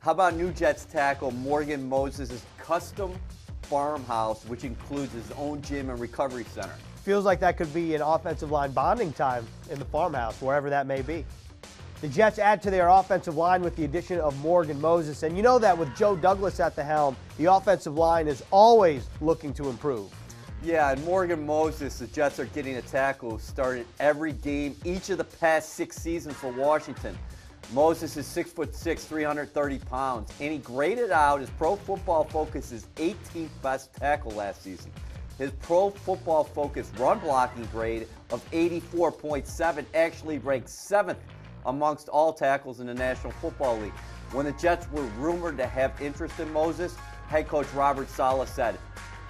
How about new Jets tackle Morgan Moses' custom farmhouse, which includes his own gym and recovery center? Feels like that could be an offensive line bonding time in the farmhouse, wherever that may be. The Jets add to their offensive line with the addition of Morgan Moses. And you know that with Joe Douglas at the helm, the offensive line is always looking to improve. Yeah, and Morgan Moses, the Jets are getting a tackle who started every game each of the past six seasons for Washington. Moses is six foot six, 330 pounds, and he graded out his Pro Football Focus's 18th best tackle last season. His Pro Football Focus run blocking grade of 84.7 actually ranks seventh amongst all tackles in the National Football League. When the Jets were rumored to have interest in Moses, head coach Robert Saleh said,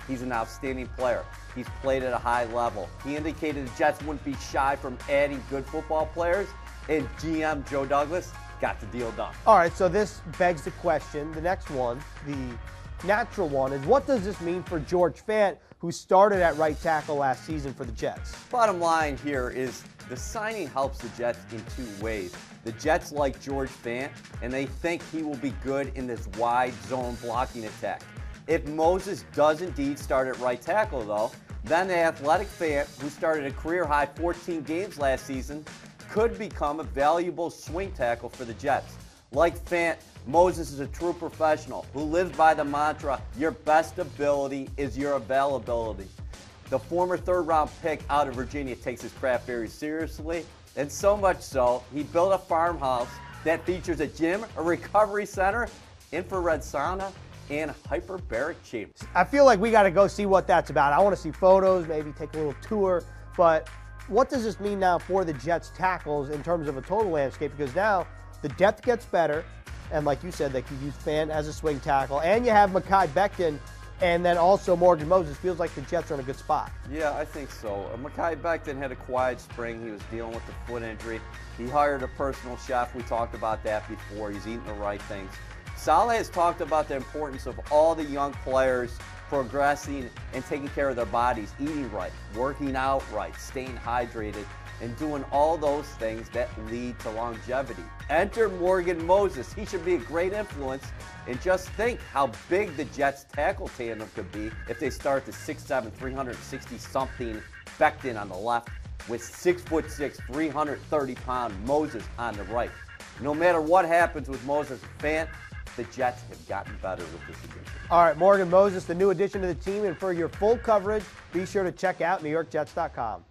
He's an outstanding player. He's played at a high level. He indicated the Jets wouldn't be shy from adding good football players, and GM Joe Douglas got the deal done. All right, so this begs the question. The next one, the natural one, is what does this mean for George Fant, who started at right tackle last season for the Jets? Bottom line here is the signing helps the Jets in two ways. The Jets like George Fant, and they think he will be good in this wide zone blocking attack. If Moses does indeed start at right tackle, though, then the athletic Fant, who started a career high 14 games last season, could become a valuable swing tackle for the Jets. Like Fant, Moses is a true professional who lives by the mantra your best ability is your availability. The former third round pick out of Virginia takes his craft very seriously, and so much so, he built a farmhouse that features a gym, a recovery center, infrared sauna, and hyperbaric chambers. I feel like we got to go see what that's about. I want to see photos, maybe take a little tour, but what does this mean now for the Jets tackles in terms of a total landscape? Because now the depth gets better, and like you said, they can use Fant as a swing tackle, and you have Mekhi Becton and then also Morgan Moses feels like the Jets are in a good spot. Yeah, I think so. Uh, Mekhi Becton had a quiet spring. He was dealing with the foot injury. He hired a personal chef. We talked about that before. He's eating the right things. Saleh has talked about the importance of all the young players progressing and taking care of their bodies, eating right, working out right, staying hydrated, and doing all those things that lead to longevity. Enter Morgan Moses. He should be a great influence. And just think how big the Jets tackle tandem could be if they start the 6'7, 360 something Becton on the left with 6'6, 330 pound Moses on the right. No matter what happens with Moses Fant, the Jets have gotten better with this addition. All right, Morgan Moses, the new addition to the team. And for your full coverage, be sure to check out NewYorkJets.com.